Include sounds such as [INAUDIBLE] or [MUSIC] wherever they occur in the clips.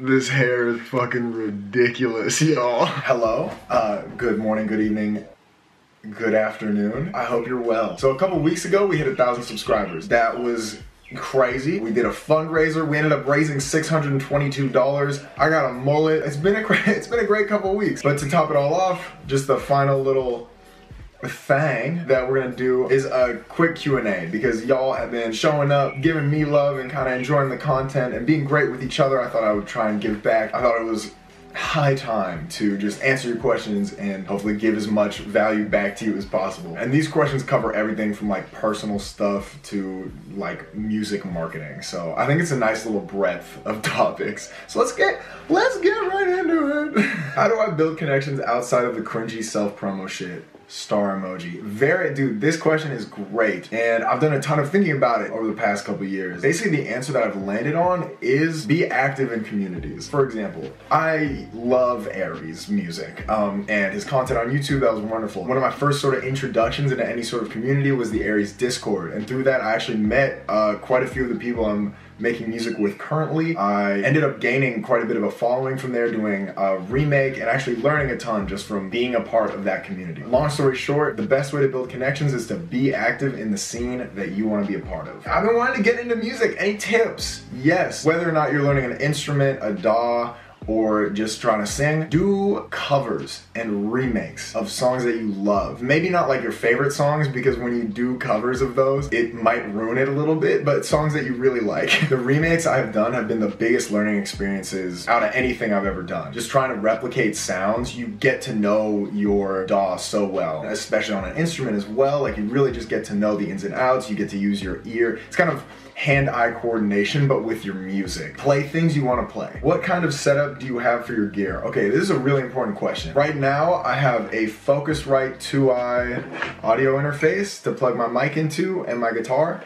This hair is fucking ridiculous, y'all. Hello, uh, good morning, good evening, good afternoon. I hope you're well. So a couple weeks ago, we hit a thousand subscribers. That was crazy. We did a fundraiser. We ended up raising $622. I got a mullet. It's been a [LAUGHS] it's been a great couple weeks. But to top it all off, just the final little thing that we're gonna do is a quick Q&A because y'all have been showing up, giving me love and kind of enjoying the content and being great with each other. I thought I would try and give back. I thought it was high time to just answer your questions and hopefully give as much value back to you as possible. And these questions cover everything from like personal stuff to like music marketing. So I think it's a nice little breadth of [LAUGHS] topics. So let's get let's get right into it. [LAUGHS] How do I build connections outside of the cringy self-promo shit? Star emoji. Very, dude, this question is great. And I've done a ton of thinking about it over the past couple years. Basically, the answer that I've landed on is be active in communities. For example, I love Aries music um, and his content on YouTube, that was wonderful. One of my first sort of introductions into any sort of community was the Aries Discord. And through that, I actually met uh, quite a few of the people I'm making music with currently. I ended up gaining quite a bit of a following from there, doing a remake and actually learning a ton just from being a part of that community. Long story short, the best way to build connections is to be active in the scene that you want to be a part of. I've been wanting to get into music. Any tips? Yes. Whether or not you're learning an instrument, a DAW, or just trying to sing, do covers and remakes of songs that you love. Maybe not like your favorite songs because when you do covers of those, it might ruin it a little bit, but songs that you really like. [LAUGHS] the remakes I've done have been the biggest learning experiences out of anything I've ever done. Just trying to replicate sounds, you get to know your DAW so well, especially on an instrument as well. Like you really just get to know the ins and outs, you get to use your ear. It's kind of hand-eye coordination, but with your music. Play things you want to play. What kind of setup do you have for your gear? Okay, this is a really important question. Right now, I have a Focusrite 2i audio interface to plug my mic into and my guitar.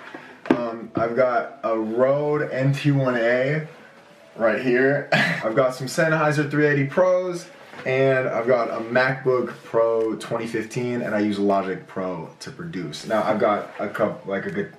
Um, I've got a Rode NT1A right here. [LAUGHS] I've got some Sennheiser 380 Pros, and I've got a MacBook Pro 2015 and I use Logic Pro to produce. Now I've got a cup like a good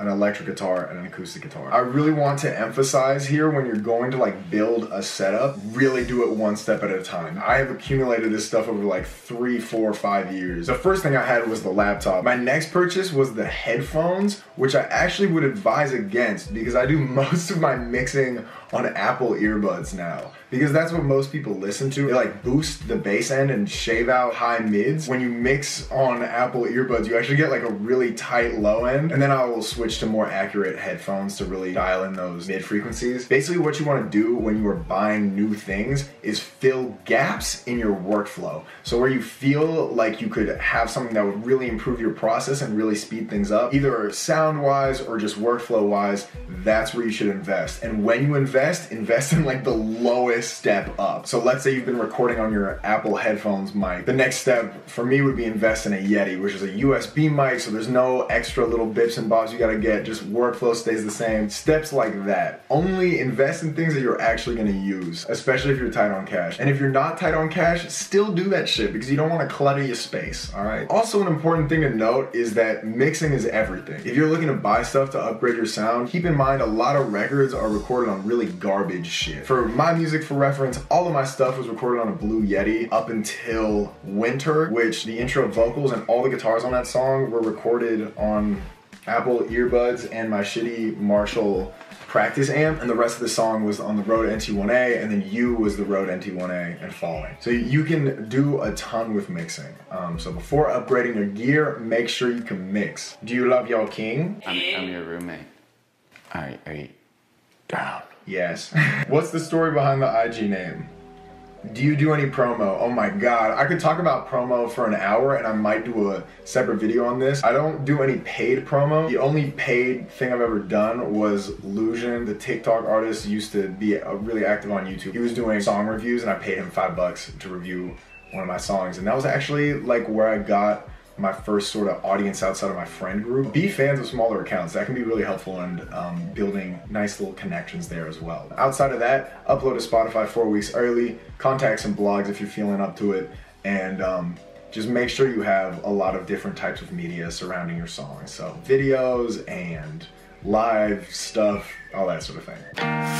an electric guitar and an acoustic guitar. I really want to emphasize here when you're going to like build a setup, really do it one step at a time. I have accumulated this stuff over like three, four, five years. The first thing I had was the laptop. My next purchase was the headphones, which I actually would advise against because I do [LAUGHS] most of my mixing on Apple earbuds now because that's what most people listen to. They like boost the bass end and shave out high mids. When you mix on Apple earbuds, you actually get like a really tight low end, and then I will switch to more accurate headphones to really dial in those mid frequencies. Basically, what you want to do when you are buying new things is fill gaps in your workflow. So where you feel like you could have something that would really improve your process and really speed things up, either sound wise or just workflow wise, that's where you should invest. And when you invest, invest in like the lowest step up. So let's say you've been recording on your Apple headphones mic. The next step for me would be invest in a Yeti, which is a USB mic, so there's no extra little bips and bobs you gotta get, just workflow stays the same. Steps like that. Only invest in things that you're actually gonna use, especially if you're tight on cash. And if you're not tight on cash, still do that shit because you don't wanna clutter your space, alright? Also, an important thing to note is that mixing is everything. If you're looking to buy stuff to upgrade your sound, keep in mind a lot of records are recorded on really garbage shit. For my music, for reference, all of my stuff was recorded on a Blue Yeti up until Winter, which the intro vocals and all the guitars on that song were recorded on Apple earbuds and my shitty Marshall practice amp, and the rest of the song was on the Rode NT1A, and then You was the Rode NT1A and Falling. So you can do a ton with mixing. Um, so before upgrading your gear, make sure you can mix. Do you love your king? I'm, I'm your roommate. All right, are you down? Yes. What's the story behind the IG name? Do you do any promo? Oh my god, I could talk about promo for an hour and I might do a separate video on this. I don't do any paid promo. The only paid thing I've ever done was Lusion, the TikTok artist, used to be uh, really active on YouTube. He was doing song reviews and I paid him five bucks to review one of my songs. And that was actually like where I got my first sort of audience outside of my friend group. Be fans of smaller accounts. That can be really helpful in um, building nice little connections there as well. Outside of that, upload to Spotify four weeks early, contact some blogs if you're feeling up to it, and um, just make sure you have a lot of different types of media surrounding your song. So videos and live stuff, all that sort of thing.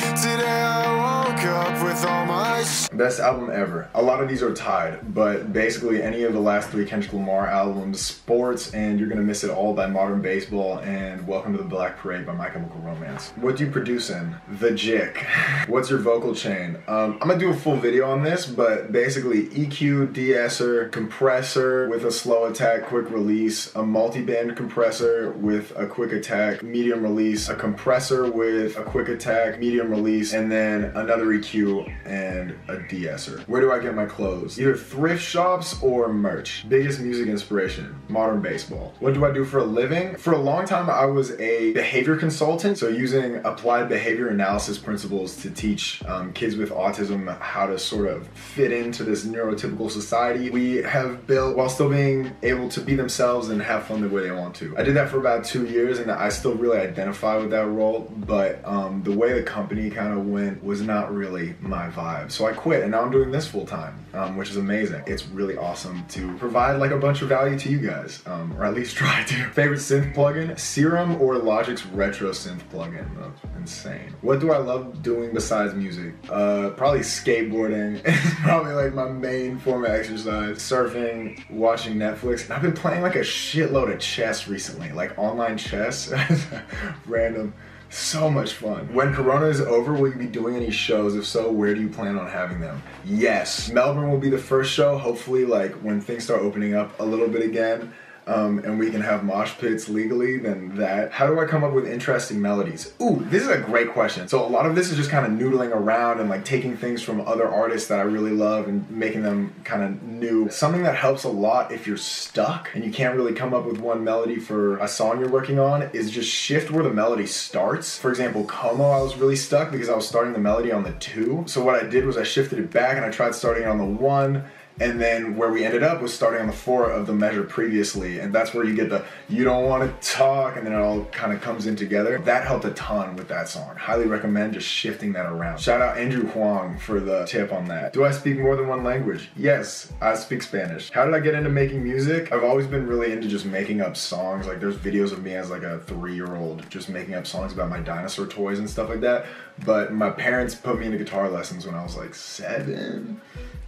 Best album ever. A lot of these are tied, but basically any of the last three Kendrick Lamar albums, Sports and You're Gonna Miss It All by Modern Baseball and Welcome to the Black Parade by My Chemical Romance. What do you produce in? The Jick. [LAUGHS] What's your vocal chain? Um, I'm gonna do a full video on this, but basically EQ, de-esser, compressor with a slow attack, quick release, a multi-band compressor with a quick attack, medium release, a compressor with a quick attack, medium release, and then another EQ and a de-esser. Where do I get my clothes? Either thrift shops or merch. Biggest music inspiration, modern baseball. What do I do for a living? For a long time, I was a behavior consultant, so using applied behavior analysis principles to teach um, kids with autism how to sort of fit into this neurotypical society we have built while still being able to be themselves and have fun the way they want to. I did that for about two years and I still really identify with that role, but um, the way the company kind of went was not really my vibe. So I quit and now I'm doing this full time, um, which is amazing. It's really awesome to provide like a bunch of value to you guys, um, or at least [LAUGHS] try to. Favorite synth plugin? Serum or Logic's Retro Synth plugin? That's insane. What do I love doing besides music? Uh, probably skateboarding. [LAUGHS] it's probably like my main form of exercise. Surfing, watching Netflix. And I've been playing like a shitload of chess recently, like online chess. [LAUGHS] Random so much fun. When Corona is over, will you be doing any shows? If so, where do you plan on having them? Yes, Melbourne will be the first show, hopefully like when things start opening up a little bit again um, and we can have mosh pits legally, then that. How do I come up with interesting melodies? Ooh, this is a great question. So a lot of this is just kind of noodling around and like taking things from other artists that I really love and making them kind of new. Something that helps a lot if you're stuck and you can't really come up with one melody for a song you're working on is just shift where the melody starts. For example, Como, I was really stuck because I was starting the melody on the two. So what I did was I shifted it back and I tried starting it on the one and then where we ended up was starting on the four of the measure previously and that's where you get the you don't want to talk and then it all kind of comes in together. That helped a ton with that song. Highly recommend just shifting that around. Shout out andrew huang for the tip on that. Do i speak more than one language? Yes i speak spanish. How did i get into making music? I've always been really into just making up songs. Like there's videos of me as like a three-year-old just making up songs about my dinosaur toys and stuff like that. But my parents put me into guitar lessons when i was like seven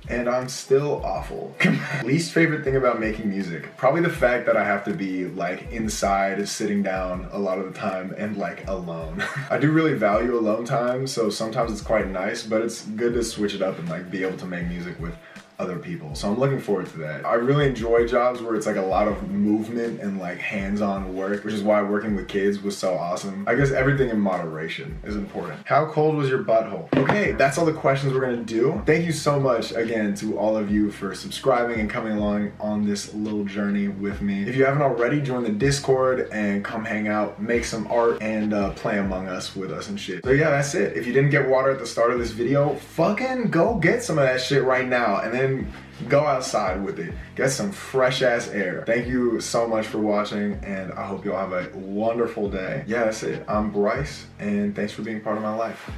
and I'm still awful. [LAUGHS] Least favorite thing about making music? Probably the fact that I have to be like inside, sitting down a lot of the time and like alone. [LAUGHS] I do really value alone time, so sometimes it's quite nice, but it's good to switch it up and like be able to make music with other people. So I'm looking forward to that. I really enjoy jobs where it's like a lot of movement and like hands-on work, which is why working with kids was so awesome. I guess everything in moderation is important. How cold was your butthole? Okay, that's all the questions we're gonna do. Thank you so much again to all of you for subscribing and coming along on this little journey with me. If you haven't already, join the Discord and come hang out, make some art, and uh, play Among Us with us and shit. So yeah, that's it. If you didn't get water at the start of this video, fucking go get some of that shit right now. And then go outside with it. Get some fresh ass air. Thank you so much for watching and I hope you all have a wonderful day. Yeah, that's it. I'm Bryce and thanks for being part of my life.